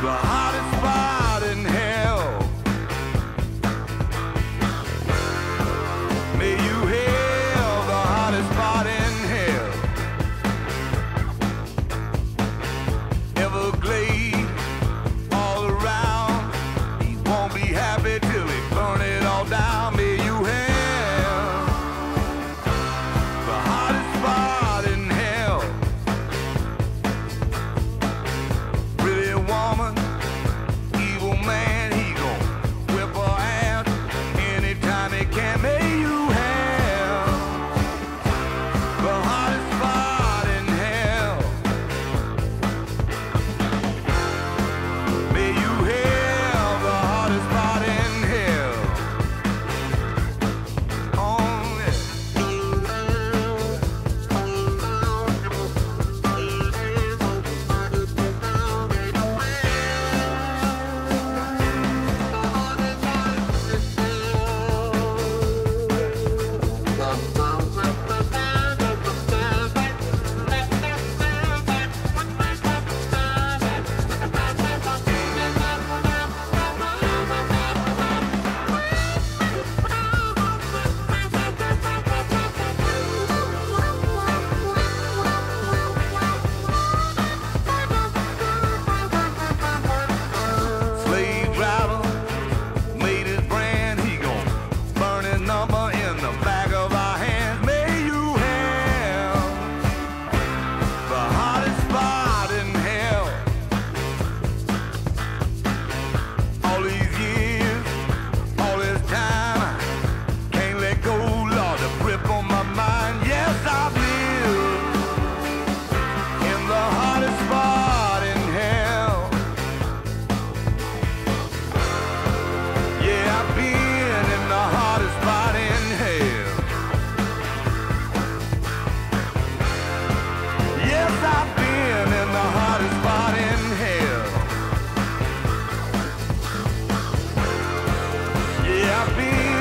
behind. happy.